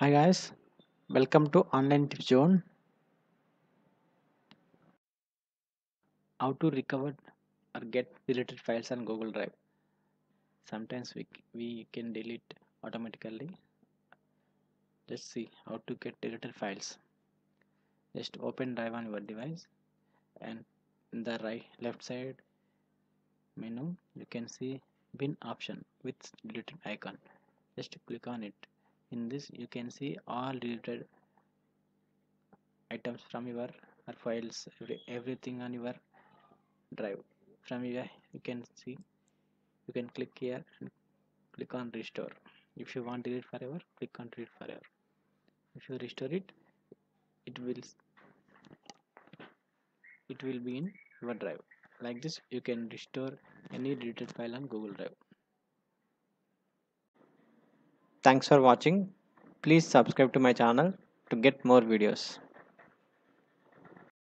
Hi guys, welcome to Online Tips Zone. How to recover or get deleted files on Google Drive. Sometimes we, we can delete automatically. Let's see how to get deleted files. Just open Drive on your device and in the right left side menu you can see bin option with deleted icon. Just click on it in this you can see all deleted items from your or files every, everything on your drive. From here you can see you can click here and click on restore. If you want delete forever click on delete forever. If you restore it it will it will be in your drive. Like this you can restore any deleted file on google drive thanks for watching. Please subscribe to my channel to get more videos